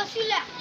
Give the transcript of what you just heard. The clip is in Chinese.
要训练。